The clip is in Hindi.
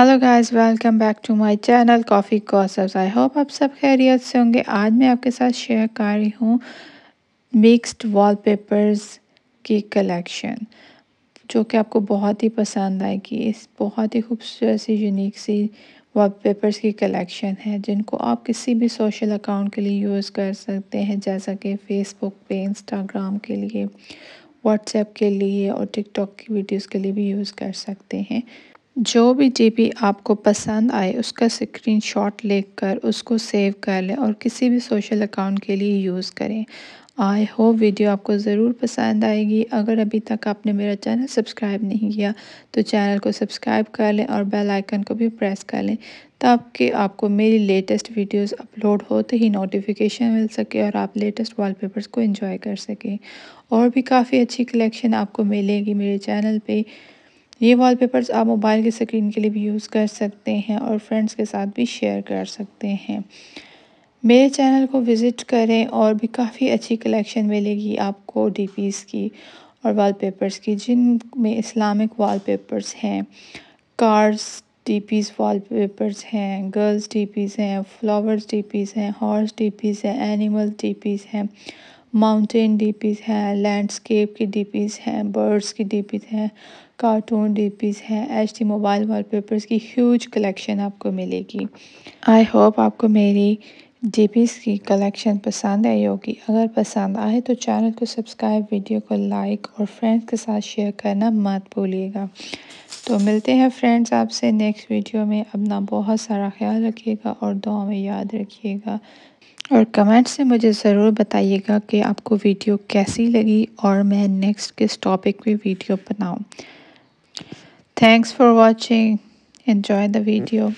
Hello guys welcome back to my channel coffee कॉसर्स I hope आप सब खैरियत से होंगे। आज मैं आपके साथ शेयर कर रही हूँ मिक्स्ड वॉलपेपर्स की कलेक्शन जो कि आपको बहुत ही पसंद आएगी। इस बहुत ही खूबसूरत सी यूनिक सी वॉलपेपर्स की कलेक्शन है, जिनको आप किसी भी सोशल अकाउंट के लिए यूज़ कर सकते हैं, जैसा कि फ़ेसबुक पे इंस्टाग्राम के लिए व्हाट्सएप के लिए और टिकटॉक की वीडियोस के लिए भी यूज़ कर सकते हैं। जो भी जीपी आपको पसंद आए, उसका स्क्रीनशॉट लेकर उसको सेव कर लें और किसी भी सोशल अकाउंट के लिए यूज़ करें। आई होप वीडियो आपको ज़रूर पसंद आएगी। अगर अभी तक आपने मेरा चैनल सब्सक्राइब नहीं किया तो चैनल को सब्सक्राइब कर लें और बेल आइकन को भी प्रेस कर लें, ताकि आपको मेरी लेटेस्ट वीडियोस अपलोड होते ही नोटिफिकेशन मिल सके और आप लेटेस्ट वॉलपेपर्स को एंजॉय कर सकें। और भी काफ़ी अच्छी कलेक्शन आपको मिलेगी मेरे चैनल पे। ये वॉलपेपर्स आप मोबाइल की स्क्रीन के लिए भी यूज़ कर सकते हैं और फ्रेंड्स के साथ भी शेयर कर सकते हैं। मेरे चैनल को विज़िट करें और भी काफ़ी अच्छी कलेक्शन मिलेगी आपको डी की और वॉलपेपर्स की जिन में इस्लामिक वॉलपेपर्स हैं। कार्स टीपीस वॉलपेपर्स हैं गर्ल्स टीपीस हैं फ्लावर्स टीपीस हैं हॉर्स टीपीस हैं एनिमल टीपीस हैं माउंटेन डीपीस हैं लैंडस्केप की डीपीस हैं बर्ड्स की डीपीस हैं कार्टून डीपीस हैं एच डी मोबाइल वॉलपेपर्स की ह्यूज कलेक्शन आपको मिलेगी। आई होप आपको मेरी डीपीस की कलेक्शन पसंद आई होगी। अगर पसंद आए तो चैनल को सब्सक्राइब वीडियो को लाइक और फ्रेंड्स के साथ शेयर करना मत भूलिएगा। तो मिलते हैं फ्रेंड्स आपसे नेक्स्ट वीडियो में। अपना बहुत सारा ख्याल रखिएगा और दुआ में याद रखिएगा। और कमेंट से मुझे ज़रूर बताइएगा कि आपको वीडियो कैसी लगी और मैं नेक्स्ट किस टॉपिक पे वीडियो बनाऊँ। Thanks for watching enjoy the video